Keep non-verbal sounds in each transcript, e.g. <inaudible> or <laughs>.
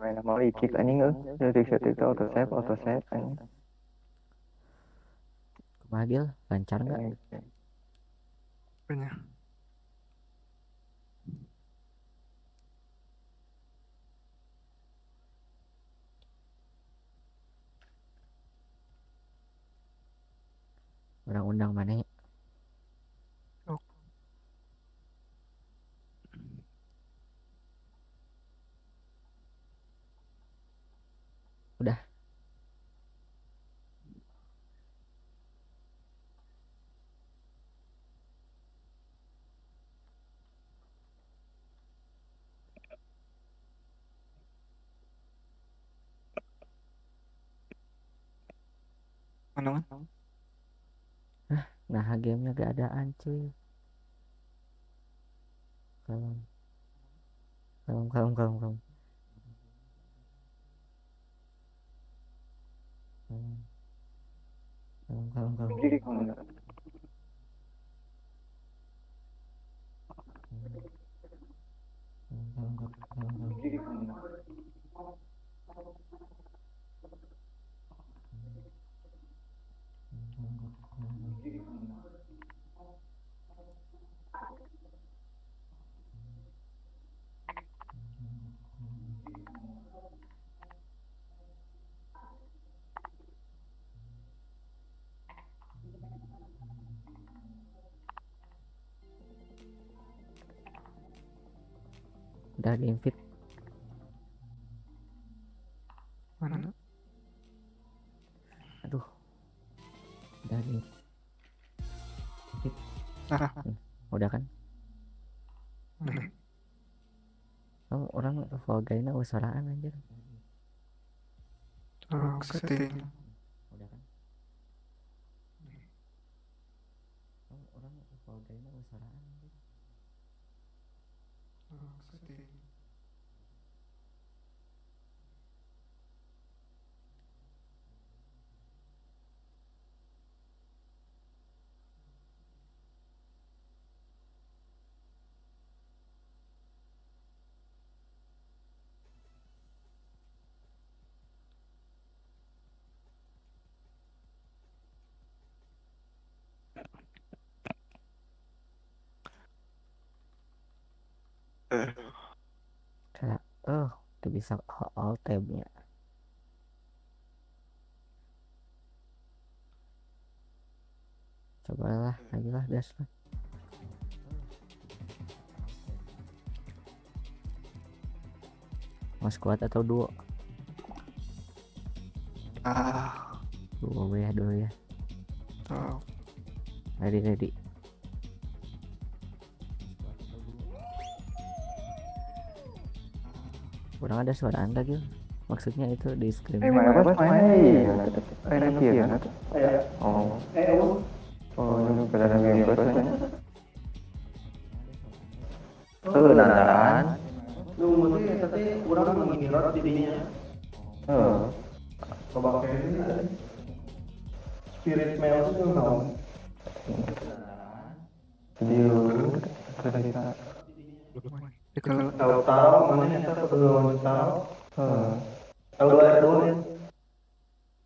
là nó mali kik ani ngữ. Dia thực sự tự do autosave autosave ani Kumagil lancar nggak? Banyak Orang undang mana ya? Udah. Mana man? nah gamenya gak adaan cuy kalem. Kalem kalem kalem kalem 음. 그럼 그럼 그럼. 움직이거나. 움직이거나. kita di invite. Mana nak aduh. Udah di invite ah. udah kan? Hmm. kamu oh, orang Volgaina usaraan anjir. Oh, setting. setting kayak oh tuh bisa all tab-nya cobalah lagi lah das lah. Mau squad atau duo? Ah, duo ya duo ya. Tahu. ready ready kurang ada suara anda Gil. Maksudnya itu diskriminasi eh, mana iya. apa mana? Ya energi ya oh. Oh lu pada yang Eh, nandaran. Lu mesti tapi kurang mengilat dirinya. Eh. Coba ini spirit male itu yang tahu. Jadi lu cerita. Ya, kalau Tahu tahu mana kita perlu tahu. Oh, Tahu ada dua ya.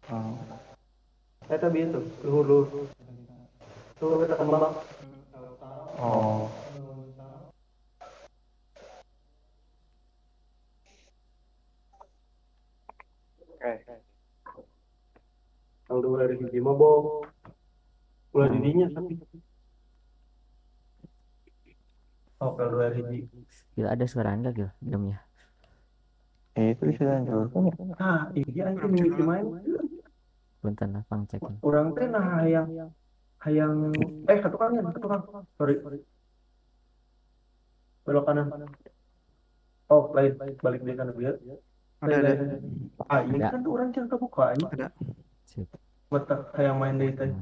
oh. Saya tadi itu luhur Tuh kita kembang. Oh, Tahu dua dari sisi mabok. Ulah didinya tapi. Oh, kalau dua dari Gila ada suara anda gitu gamenya Eh, itu bisa lanjutkan ya? Ah, iya itu mimpi main. Bentar lah pang cekin Orang teh nah hayang hayang eh satu kali satu kali. Sorry. Belok kanan. Oh, lain balik dia kanan biar. ada ada. Ah, ini kan orang yang kebuka ini. Ada. sip Betul, hayang main deh teh.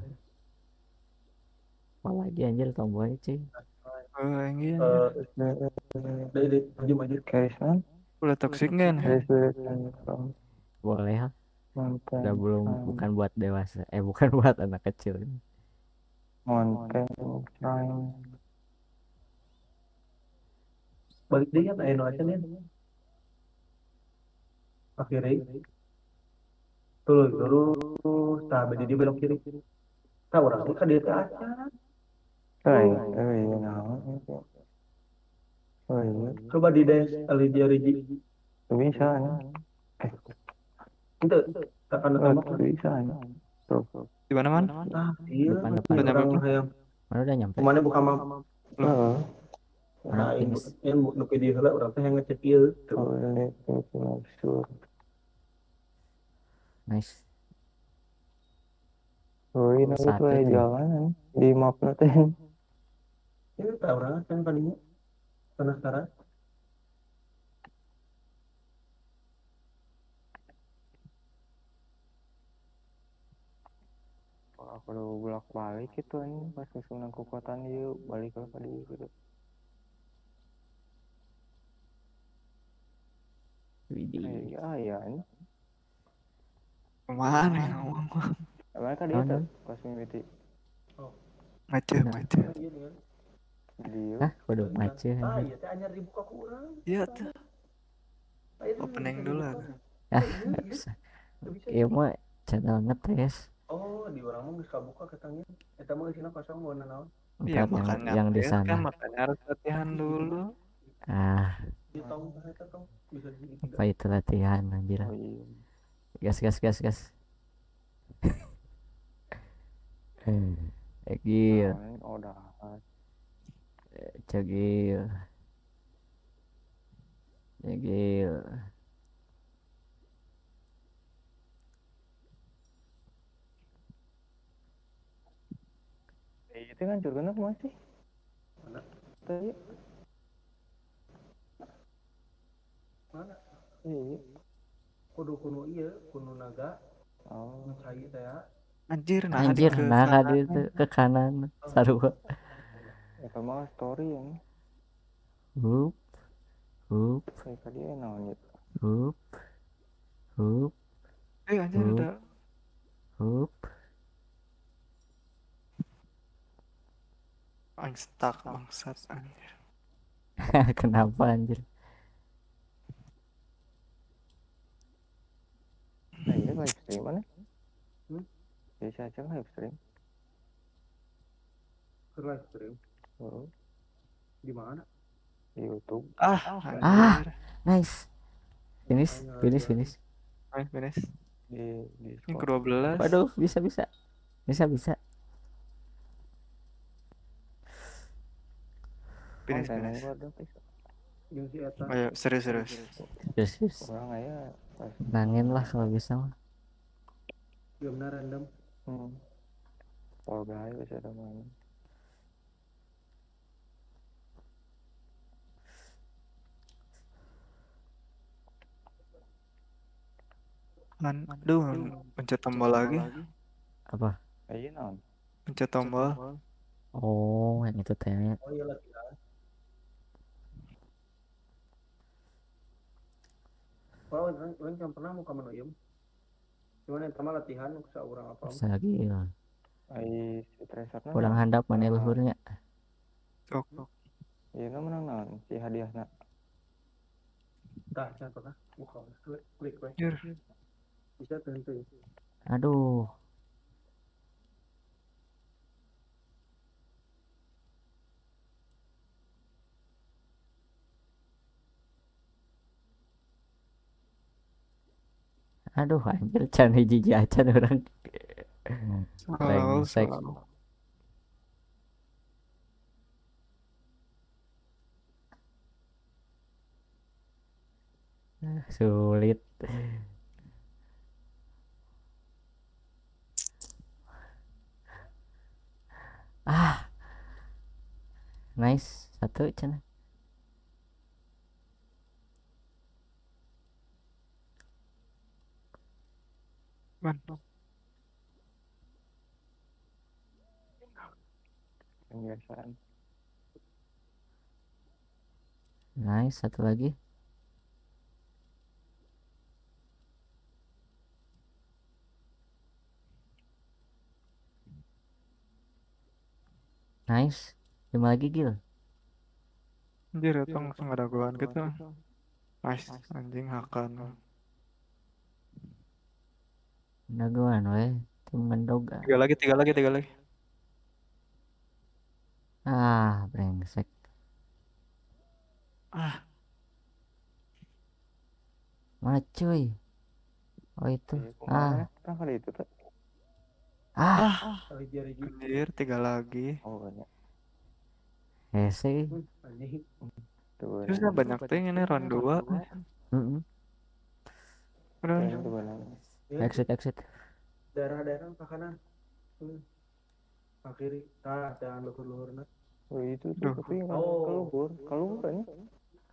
apa lagi anjir tombolnya cuy Anjir. Maju maju. Kaisan. Udah toxic kan? Boleh ya. Mantan. Udah belum bukan buat dewasa. Eh bukan <laughs> buat anak kecil. Monten. Balik deh ya, ayo aja nih. Akhirnya. Terus terus, tak dia belok kiri. Tahu orang kan dia tak Eh, eh, iya naon itu. Oh iya, Coba di des ali dia riji. Tuh bisa nih. Henteu tekan Oh, tambah. tuh bisa. Tuh, Di mana man? Ah, iya. Udah Nyampe hayang. Mana udah nyampe? Ke mana buka mam? Heeh. Mana Nah, yang nu di heula urang teh yang ngecek ieu. Tuh. Oh, ini itu. Nice. Oh, ini itu tuh. jalanan di mapna teh. Ini tah urang kan kadinya. Penasaran. Aku udah bolak balik gitu anjing pas kesunan kekuatan ieu balik ke tadi gitu. Widih. Eh, iya ya anjing. Ke mana ya ngomong? Mereka di Naon, itu pas mimiti Mace, Nah. mace. Iya Hah, waduh mace. Ah, iya teh anyar dibuka ku urang. Iya tuh. Ah, itu Opening bisa dulu ada. Ah, Iya, nggak iya. bisa. Bisa. Iya mah channel ngetes. Oh, di orang mah geus kabuka katanya. Eta mah isina kosong mau naon? Iya Ntar yang di sana. kan makanya harus latihan dulu. Ah, bisa apa itu latihan anjir. Oh iya. Gas gas gas gas. <laughs> Eh, Egil, Nah, oh dah. Cegil. Cegil. Eh, itu kan curugana kumaha sih? Mana? Tadi. Mana? Iya. Kudu kuno ieu, kuno naga, Oh. cai teh. Anjir, nah Anjir, ke nah kanan. di itu ke kanan. Sarua. Eta mah story yang Hup. Hup, kayak tadi naon ya. hup. Hup, Eh anjir ada. hup. Aing stuck bangsat anjir. <laughs> Kenapa anjir? Nah, ini live stream mana? Hmm? Bisa aja live stream. Live stream Oh, di mana? di YouTube. Ah, Ah. anjir. Nice. Finish, finish, finish. Ayo finish. Di di Yang Spotify. ke-12. Waduh, bisa bisa. Bisa bisa. Finish, Kontennya finish. Ayo, serius, serius. Yes, yes. Orang pas Nangin lah kalau bisa mah. Gamenya random. hmm. Fall Guys bisa ada Man, aduh, pencet tombol lagi. Apa? Ayo naon? Pencet tombol. Oh, yang itu tanya. Oh iya latihan. Kalau orang orang yang pernah mau kamar ieu. Cuman yang pertama latihan saurang apa? Bisa lagi. ya. Ai. Kurang handap mana luhurnya. Sok. Iya na menang naon si hadiahna. Tah, yang pernah buka klik klik we. Bisa tentu. Aduh. Aduh, anjir can hiji acan orang. Brengsek. selalu. Sulit. Ah. Nice. Satu cina. Man, Kebiasaan. Nice. Satu lagi. Nice. Lima lagi Gil. anjir itu langsung ada goan gitu. Nice, anjing hakan. Dagoan we. Tim mendoga. Tiga lagi, tiga lagi, tiga lagi. Ah, brengsek. Ah, Mana cuy? Oh itu. Kok Ah? Kan kali itu tuh. Ah, anjir, tiga lagi. Oh banyak. hese. Anjing. Tuh Terus banyak tuh yang ini round dua. Heeh. Exit, exit. daerah-daerah ke kanan. Hmm. Ke kiri. Nah, jangan luhur-luhurna. Oh itu tuh tapi kan Oh. keluhur, keluhur ini.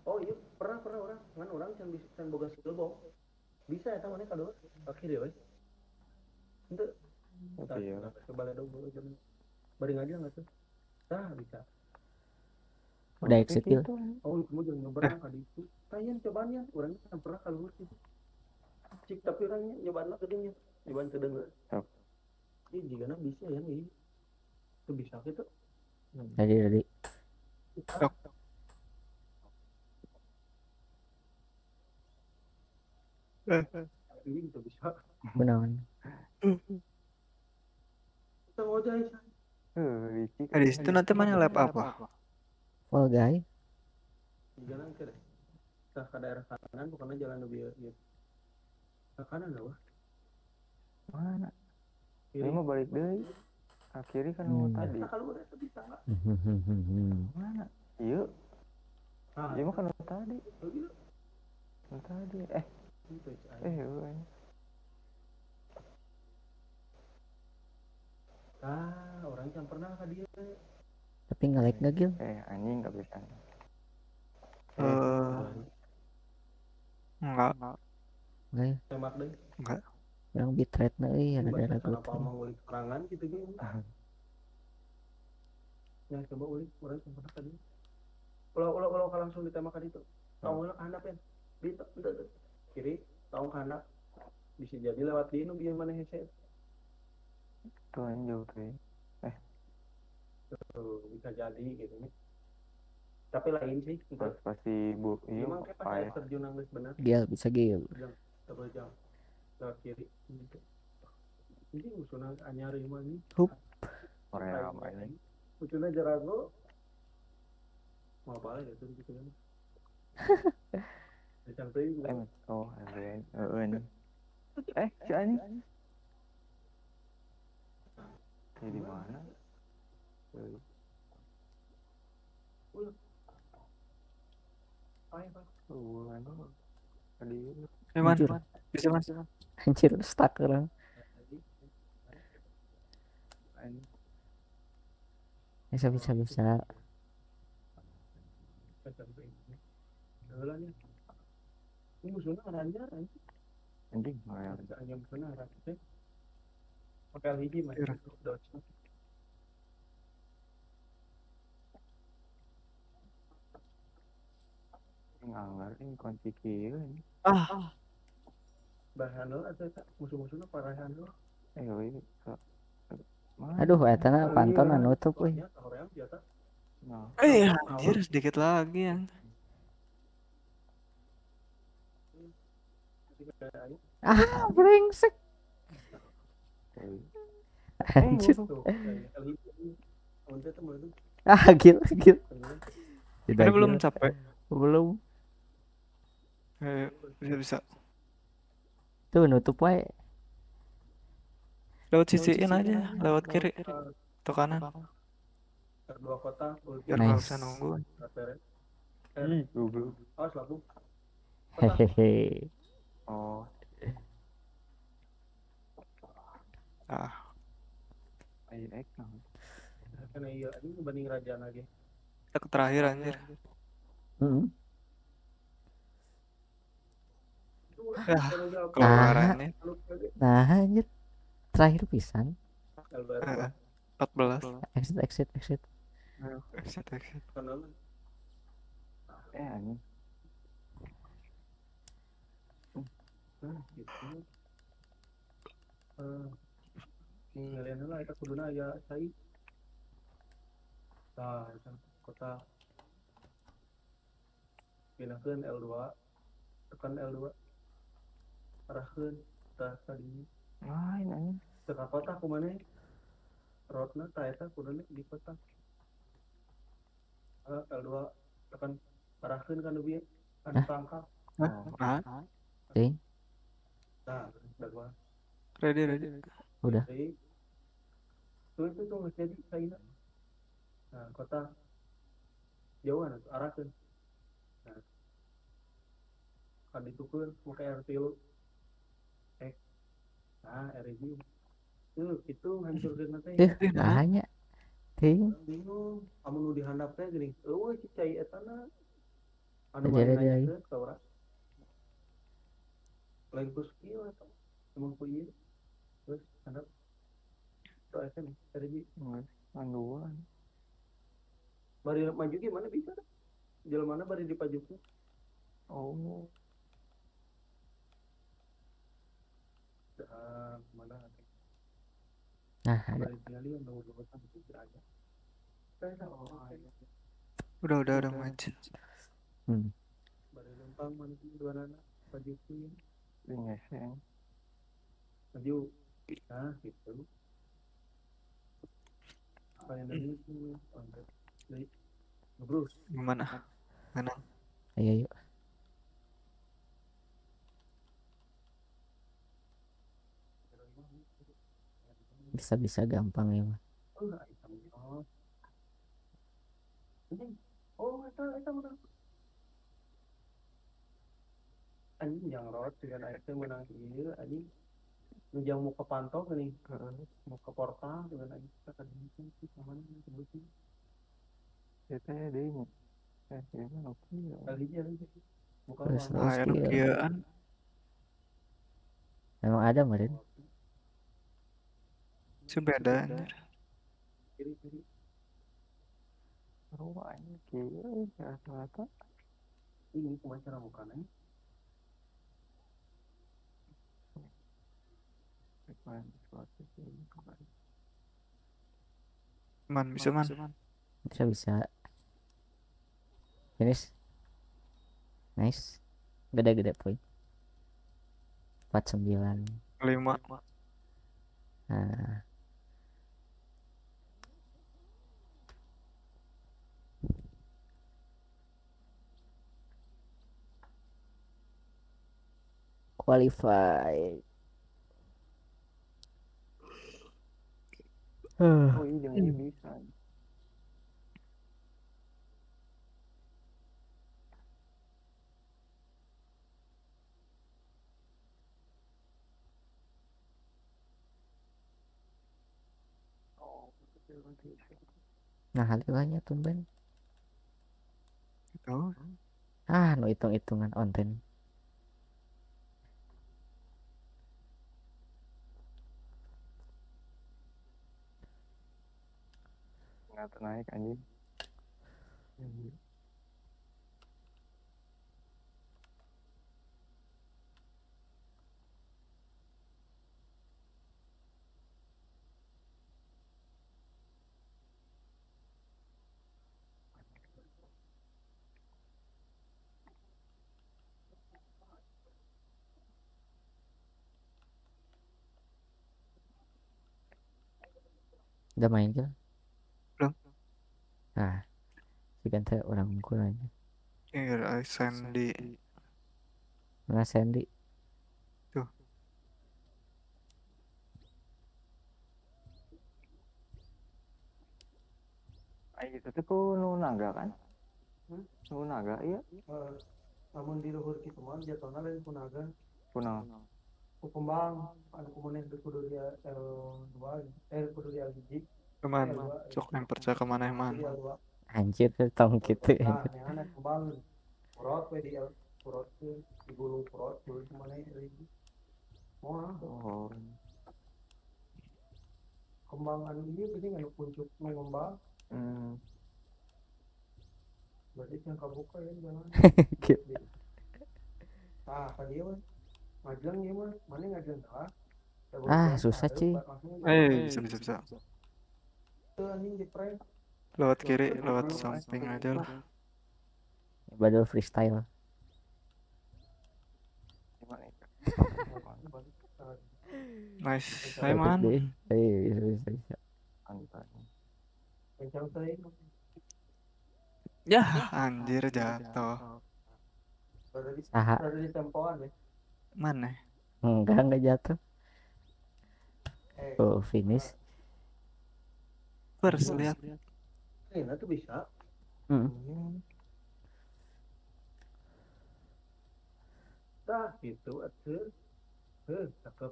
Oh iya, pernah pernah orang, kan orang yang bisa yang boga skill. Bisa ya tamannya kalau ke kiri. Itu Tapi ya. coba lihat dong jam. Bari aja nggak tuh? Nah, bisa. Udah exit. Oh, kamu jangan nyoba kali itu. Kalian cobaan ya, orang kan pernah kalau gitu. Cik tapi orangnya nyobaan lah gedenya. Nyobaan kedeng. Oh. Ini jika bisa ya nih. Itu bisa gitu. Tadi tadi. Tok. Ini itu bisa. Benawan. Mau di situ nanti mana lab apa? Fall guy. Di jalan kiri. Kita ke daerah kanan, bukannya jalan lebih ya. Ke kanan lah, wah. Mana? Kiri. Ini mah balik deh. Akhirnya kan Hmm. mau tadi. Nah, kalau udah bisa nggak? Mana? Iya, Ah, iya mah kan mau tadi. oh, iya. Mau tadi. Eh, eh, Ah, orang yang pernah ke dia. Tapi nge-lag gak Gil? Eh, anjing nggak bisa. Eh, enggak. Enggak ya? Tembak deh. Yang bitrate na euy ada daerah kenapa gue. mau ulik serangan gitu gitu. Yang coba ulik orang yang pernah tadi. Kalau kalau kalau kalau langsung ditembakkan itu, tahu nggak handap ya? Di kiri, tahu handap. Bisa jadi lewat di nu biar mana hese. Tuh anjing tuh. Tuh, bisa jadi gitu nih. Tapi lain sih, Pas entar. pasti bu, iya Emang kayak pas ya? air terjun yang geus bener, Gil bisa Gil. terus jam lewat kiri. Gitu. Ini usunan anyar mah nih. Korea apa ini? Ucuna jarago. Mau apa ya tuh gitu kan. Sampai Eh, oh, eh, ini. Eh, si anjing. Ini di mana? Tadi Eh. Anjir. Bisa, man. Anjir stuck orang. Bisa bisa bisa. ini. Musuhnya ada anyar anjing. Anjing, Korea. Ada anyar musuhnya ada. Oke. Pakai lidi mas. Iya. Dodge. Nganggar ini kunci kieu ini. Ah, Bahan lo atau tak musuh-musuhnya parahan lo. Eh, woi. ke- ke- Mana? Aduh eta na pantona nutup euy. Biasa. Nah, eh, anjir sedikit lagi yang. Ah, brengsek. Eh, Anjir. Ah, Gil, Gil. Tidak, Ini belum Gil. capek. Belum. Eh, bisa bisa. Tuh nutup wae. Lewat sisiin aja, lewat kiri atau kanan. Dua kota. Biar Nice. usah nunggu. Lah bu. Hehehe. Oh, Ah, ayo ek nah. Karena iya, ini banding kerajaan lagi. kita ke terakhir anjir. Heeh. Ya, Ah. Keluarannya Nah, anjir. Terakhir pisan. eh, 14. Exit exit exit. Ayo, exit, exit. Eh, anjing. Nah, ngeliatnya lah, kita kuduna ya saya. Nah, itu kota. Pindahkan L2. Tekan L2. Arahkan. Kita tadi. Lain anjing. teka kota kumana roadna ta eta kuduna di kota Ah, L2 tekan arahkeun ka nu bieu kan Hah? pangkal Hah? Nah, Ting, nah gua ready ready. Udah. Tuh itu tuh nggak jadi kayak Nah, kota jauhan atuh arahkeun. Nah, kan ditukeun make air tilu. Eh, nah air hiji. Tuh, itu hancurkeun teh. Tuh, nahanya. Ting, bingung amun nu dihandap teh geuning eueuh cicai anu mari ada lagi. nanyakeun ka urang lain ku skill eta emang ku ieu terus eta nih dari hiji Panduan. bari maju gimana bisa jelema mana bari dipajukeun Oh. dah mana nah ada. yang dulu sampai itu aja. Udah udah udah maju. Hmm. bari lempang mana dua pajukeun Di ngeseng. maju nah gitu apa yang dari itu angkat dari Bruce Gimana? Menang. Ayo yuk. Bisa-bisa gampang ya mah. oh oh oh itu itu menang anjing yang rot dengan air teh menang iya anjing nu jang mau ke pantau nih mau ke portal dengan air kita kan itu sih sama nih sebutnya Itu ya di ini. Eh, gimana oke. kali aja lagi bukan kieuan. Memang ada. Itu beda anjir. kiri kiri Ruang ini kiri ke rata-rata. ini cuma cara bukannya Kembali. Man bisa man. Bisa bisa. Finish. Nice. Gede-gede poin. 49. Lima. Nah, qualify. Oh iya jangan bisa. Nah, harganya tumben. Itu. Ah, no hitung-hitungan onten. Nggak naik anjing. Udah main ke? Nah, teh orang unggul aja. Iya, Sandy. Mana Sandy? Ayo itu tuh ku nu naga kan? Hmm? Nu naga iya. Eh, namun di luhur kitu mah jatuhna lain kunaga Kunaon? ku kembang anu kumaha teh kudu dia L2 eh kudu dia L1 Cuman cok yang percaya ke mana man. kudu dia L2 Anjir, tong gitu. nah yang anak kembang kurot we di L kurot teh di gulung kurot kudu kumaha L1 moal Oh. kembang anu ieu geuning anu puncuk mengembang? Hmm. berarti yang kabuka ya jalan <laughs> Gitu. ah ka dieu mah ngajeng ieu mah mana ngajeng tah Ah, susah, Ci. Eh, bisa bisa bisa. Tuh anjing di prank Lewat kiri, lewat samping aja lah. Badal freestyle. Nice. Hai Cocok man. deh bisa bisa bisa Mantap. kencang saya Ya anjir jatuh. ya Mana? enggak enggak jatuh eh oh finish First lihat. enak tuh bisa hmm. tah gitu atuh heh cakep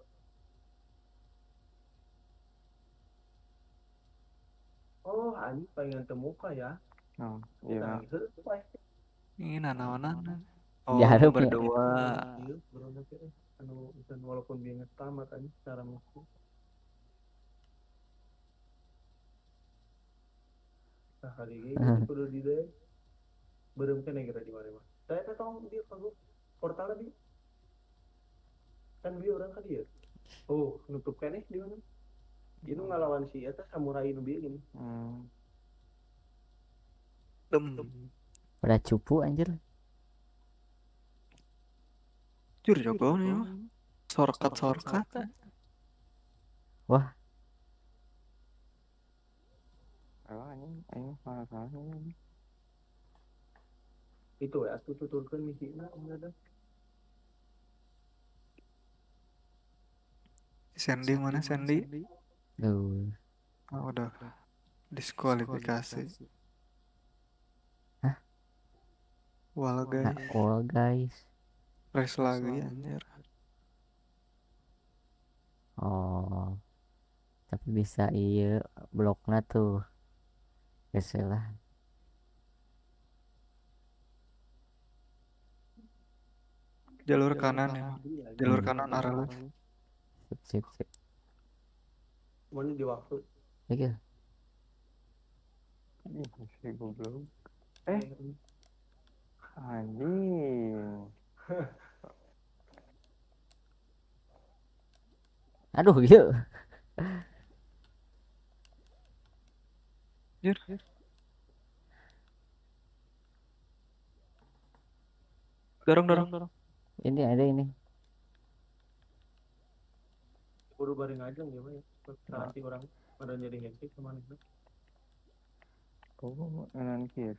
oh anjing pengen temuka ya Oh, iya. nah bae Ini nanawanan. Oh, ya. berdua. Eh. dan walaupun dia tamat anjing secara musik nah kali ini Hmm. Kudu di deh kira di mana saya tong dia portal di kan dia orang kan dia. Oh nutup kene di mana? Dia nu ngalawan si eta samurai nu bieu gini Hmm. Dem. pada cupu anjir. Jur jago nih. mah. Sorkat sorkat. Oh, anjing mana salah nih. itu ya atuh tuturkeun misina ada Sandy mana Sandy? Oh, udah diskualifikasi. Hah? Wala nah, guys, all guys race lagi anjir. oh tapi bisa iya bloknya tuh Lah Jalur kanan ya. Jalur kanan arah left. sip sip sip mana di waktu Oke. Ih, si goblok. Eh, anjing. <laughs> aduh gitu Jur. Dorong dorong dorong. ini ada ini kudu bareng aja gimana ya nanti orang pada jadi hektik ke mana itu Oh, enan kieu.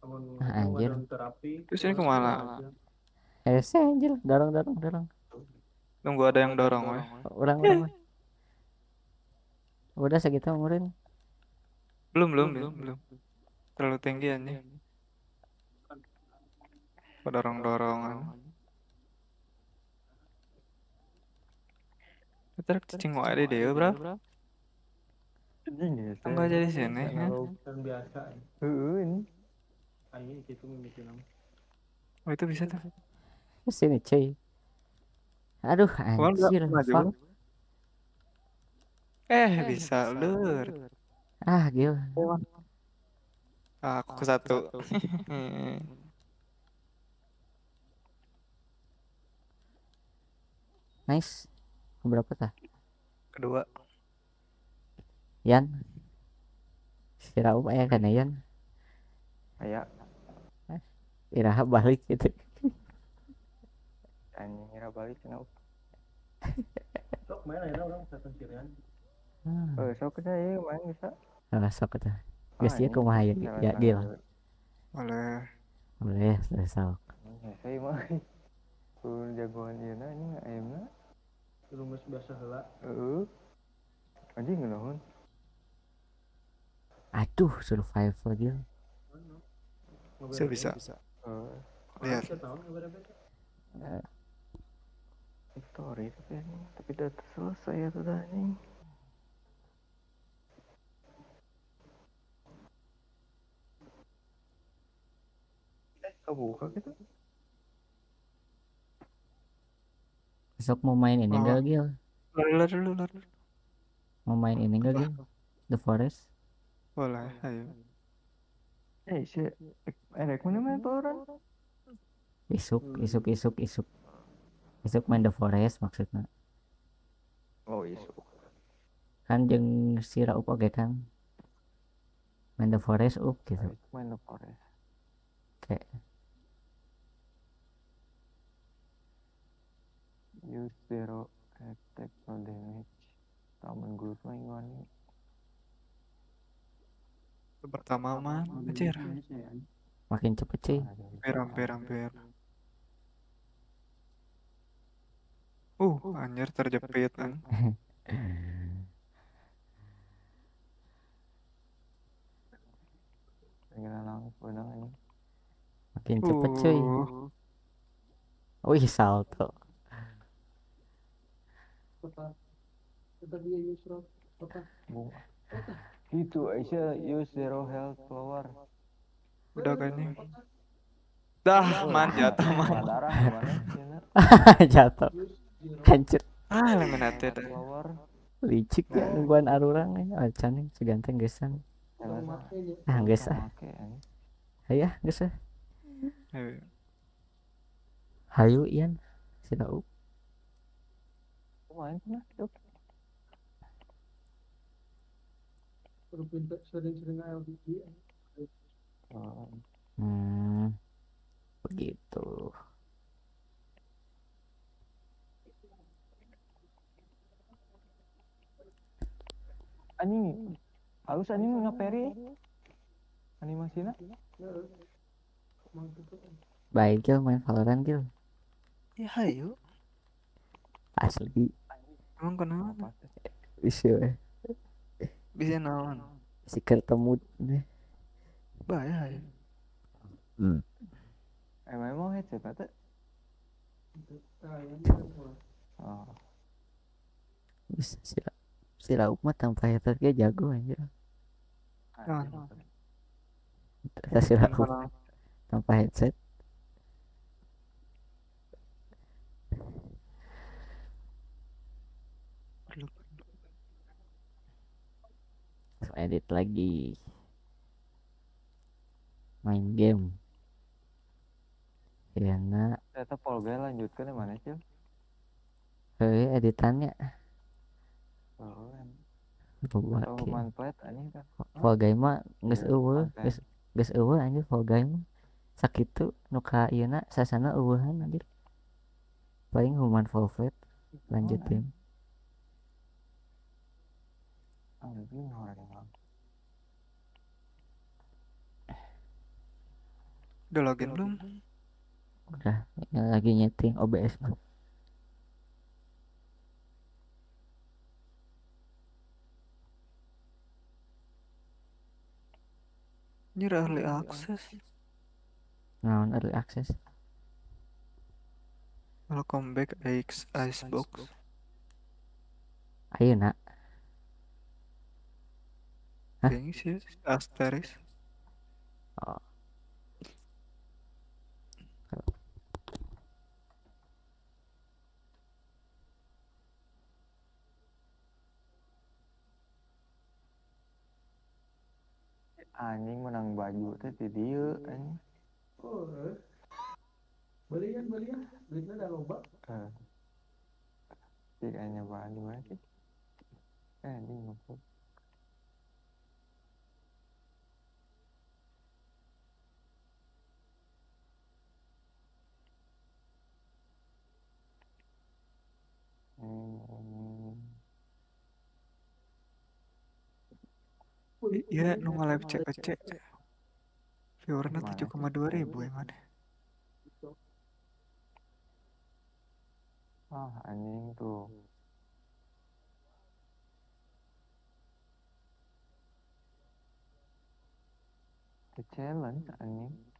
namun Ah, anjir. terapi Terus ini ke mana? eh anjir dorong dorong dorong Nunggu ada yang dorong weh. orang orang udah segitu umurin Belum belum belum belum. Terlalu tinggi anjing. Dorong dorongan. Kita cicing wae di dia bro. Anjing ya. Enggak jadi sini. ya. kan biasa Heeh, ini. ayo itu nama Oh itu bisa tuh. sini cuy aduh anjir fuck. Eh bisa lur. Ah gila Aku ke satu. nice berapa tah Kedua. Yan Siraup aya kan Yan Aya Iraha balik gitu anjing ngira balik kenapa? sok main aja orang satu kirian ah, Eh, sok kita ya main bisa. Ah, sok geus Ah, ieu ini kumaha ya ya gil boleh sudah sok Ya, saya mah. Kun jagoan ieu na anjing ayeuna. rumus biasa hela Heeh. Anjing naon? aduh survival gil Bisa bisa. Eh, Lihat. berbeda victory tapi tapi udah selesai ya sudah anjing. Kebuka gitu. besok mau main ini Oh. enggak gil Lur lur lur lur. mau main ini enggak gil The Forest Boleh. Ayo. Eh, si Erek mana main orang? isuk isuk isuk isuk isuk main The Forest maksudnya Oh, isu. kan jeung si Raup oge kan main The Forest up gitu Main the forest. kayak Use zero take no damage taman gue mah ini Pertama mah anjir. makin cepet cuy Hampir hampir hampir. Uh, anjir terjepit kan. <laughs> makin cepet cuy. Uh, wih salto Kota. Kota dia Yusro. Kota. bunga gitu Aisyah use zero health flower udah kayaknya. Dah, man jatuh man. <laughs> jatuh. Hancur. Ah, eliminated. flower licik ya nungguan arurang ya acan nih seganteng gesan ah geus ah make ini aya geus ah Eh, hayu ian. Si Raup main pernah yuk Perlu pintar sering-sering LPG. Hmm begitu. Anjing halus anjing ngaperi animasinya Emang gitu. baik Gil. Main Valorant Gil. Ya hayu. asli Emang kenapa? bisa we. Bisa naon? si ketemu nih Bahaya hayu. emang emang headset Nah, kan mulai. oh bisa si Ra- si Raup mah tanpa headset dia jago aja Naon? Terus si Raup Kenapa? tanpa headset edit lagi. Main game. Ya nak ternyata Guy lanjutkan yang mana sih heuh editannya. Oh kan. Buat anjing kan? Fall Guy mah geus Iya, eueuh geus geus eueuh anjir Guy mah. Sakitu nu ka ieu sasana eueuhan anjir paling human flat lanjutin anjing orang Udah login belum? udah lagi nyeting OBS Ini early access. naon early access Welcome back X Icebox. ayeuna Hah? Kayaknya sih asterisk. anjing menang baju teh di dieu anjing Oh. Belian, belian. Duitnya udah loba. eh jika baju mana sih eh anjing ngeput Hmm, Iya, nu nge-live cek cek. Viewernya tujuh koma dua ribu mana? ah anjing tuh. The challenge anjing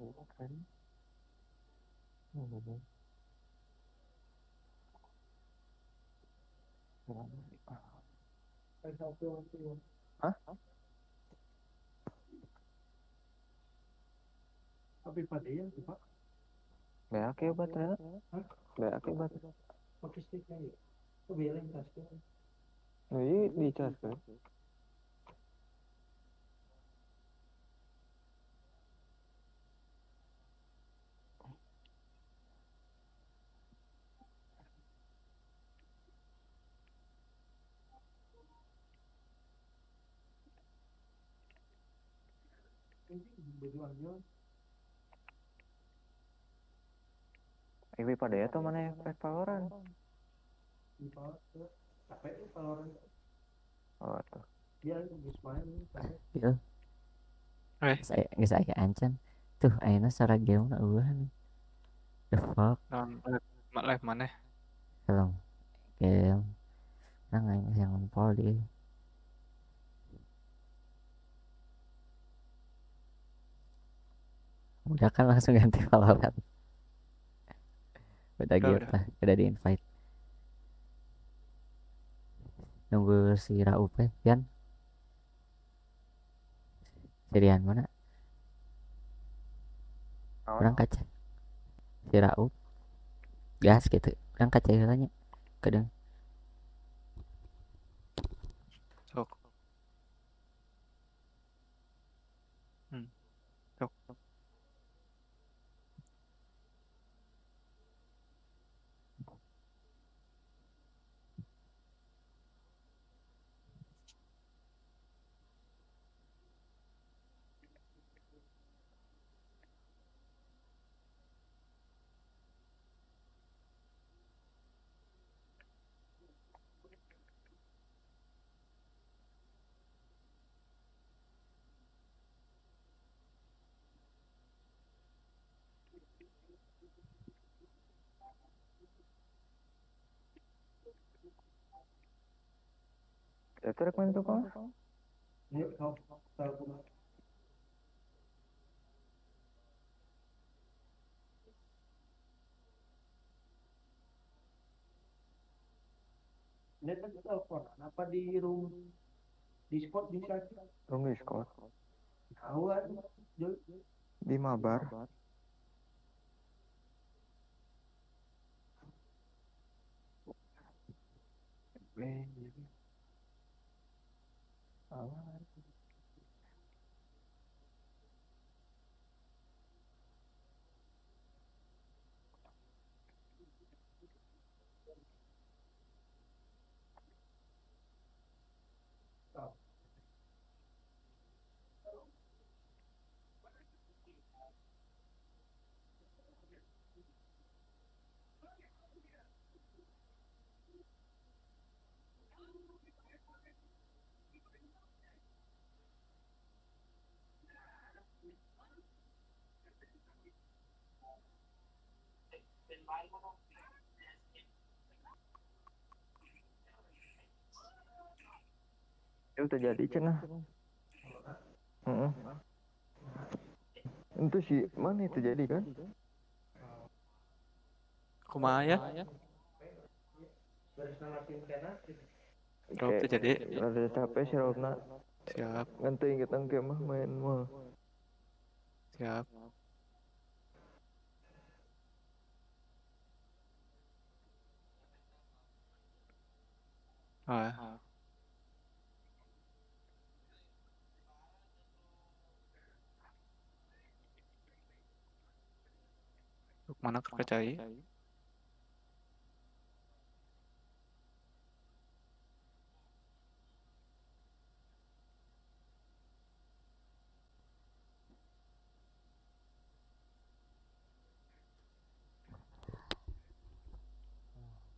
bukan hmm. Hah? Tapi pada ya, Pak. Nggak akibat, ya. Nggak akibat. Pakai stick aja. Oh, biarin tas ini di. Aja. Iwi pada ya tuh mana yang pakai Valorant? Capek orang Oh, tuh. dia habis main nih, capek. Iya. Eh. Saya geus aya ancan. Tuh ayeuna sora game na eueuhan. The fuck, Non live mak live mana? film game. Nang aing yang pol di. Udah kan langsung ganti <laughs> Valorant. Udah Udah, gitu, udah. udah di invite. Nunggu si Raup ya, Yan. Si Rian mana? Orang kaca. Si Raup. Gas gitu. Orang kaca heulanya. Kadang Sok. Hmm. Sok. Ya tuh rek main tuh kok. Yuk, kau tahu gua. Net kan telepon, apa di room Discord bisa Rung Discord. tahu kan? Di mabar. All right. Ya udah jadi cenah. Heeh. Itu sih mana itu jadi kan? Kumaha ya? Tuh jadi. Rada capek sih Robna. Siap, Ngantu inget angke mah main mah. siap. Ah, mana kerjai?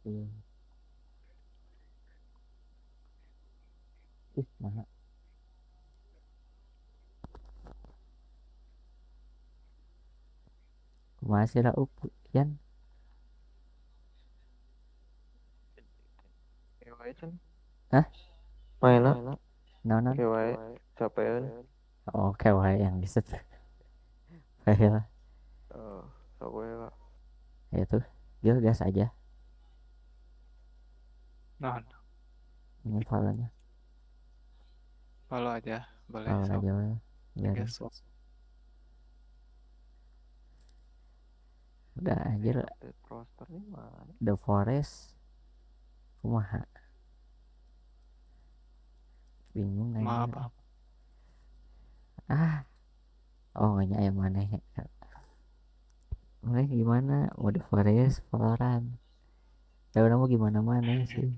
Iya. Ih, mana? Yan? Kewae cen. Hah? Main lah. Naonan? Kewae capean. Oh, kayak yang disebut. Kayak Oh, sok we Kak. ya tuh, dia gas aja. Nah, Ini falanya. Follow aja, boleh. Fal sok. aja sok. udah anjir. rosternya mana The Forest. Kumaha? Bingung Maaf, anjir maaf. ah. Oh nggak ayam mana ya? Mulai gimana? Mau The Forest Valorant. Ya udah mau gimana mana sih?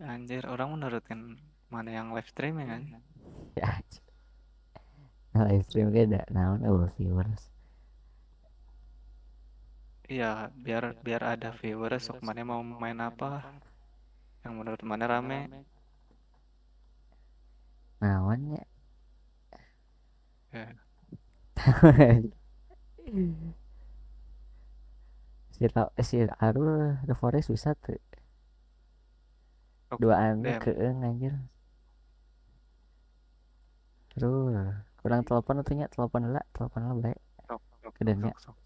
Anjir, orang menurutkan mana yang live streaming kan? ya anjir. nah, live stream kayak ada naon oh viewers Iya, biar biar ada viewers sok mana mau main apa yang menurut mana rame. naon ya Ya. <laughs> si si Arul The Forest bisa tuh Sok dua anu DM. keeng anjir Arul kurang telepon tuh nya telepon lah telepon lah baik. Sok, sok, sok, sok.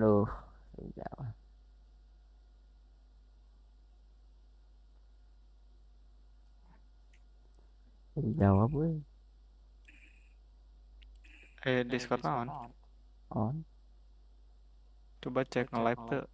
Aduh jauh jawab gue Eh, Discord on. on Coba cek nge-live tuh.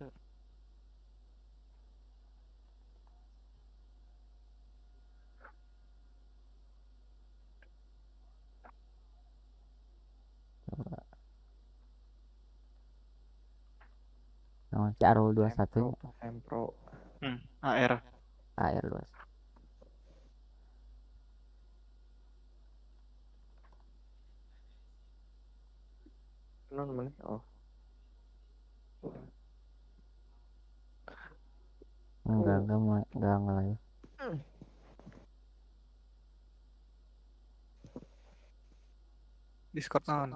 Nah, si Arul 21 nya Sempro Hmm, AR. AR 21 non mana oh enggak enggak mau enggak nge-live Discord on.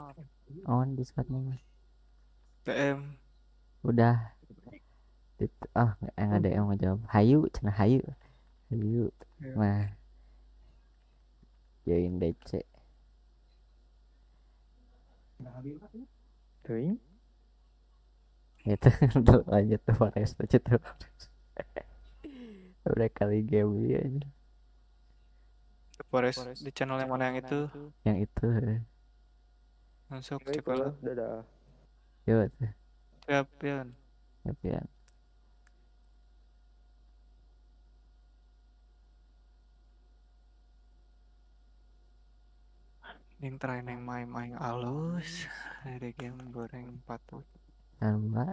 on Discordnya mah. DM. Udah. Itu ah nggak nggak ada yang mau jawab. Hayu cina hayu. Hayu Iya. mah. Join DC Teuing itu tuh lanjut tuh Forest tuh gitu <laughs> udah kali game dia aja. The Forest. di channel yang mana yang itu? yang itu Masuk cek dadah. Coba tuh Siap, Pian. pian Yang terakhir yang main-main alus dari game goreng patut. tambah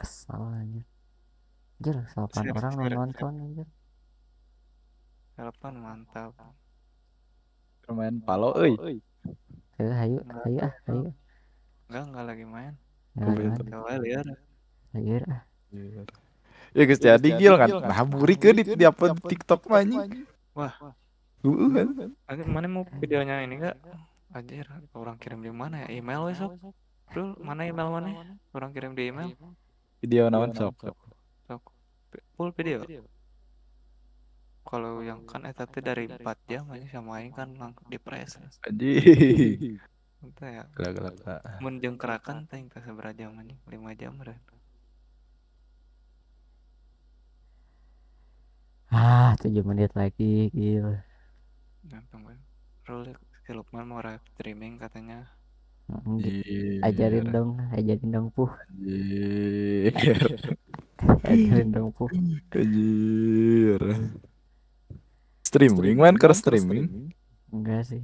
kesal aja Anjir, salapan Siap, orang siap, nonton anjir. Telepon mantap. Permain palo euy. Tuh, hayu, Enggak. hayu ah, hayu. Enggak, enggak lagi main. Coba lihat. hayu ah. Ya geus jadi gil kan. Nah buri ke di di upload TikTok mah anjing. Wah, Heeh kan. Anjir, mana mau videonya ini enggak? Anjir, orang kirim di mana ya? Email besok. Dul, mana email mana? Orang kirim di email. Video naon sok. sok. Full video. Kalau yang kan eta dari 4 jam aja sama aing kan langsung di press. Anjing. <laughs> Itu ya. Gila gila gila. Mun jengkerakan teh teh seberapa jam anjing? 5 jam udah. Ah, 7 menit lagi, gila. Nah, tunggu. Rul, si Lukman mau live streaming katanya. Ajarin dong, ajarin dong puh, Anjir. <laughs> ajarin dong puh. Anjir. Streaming man ke streaming. Enggak sih.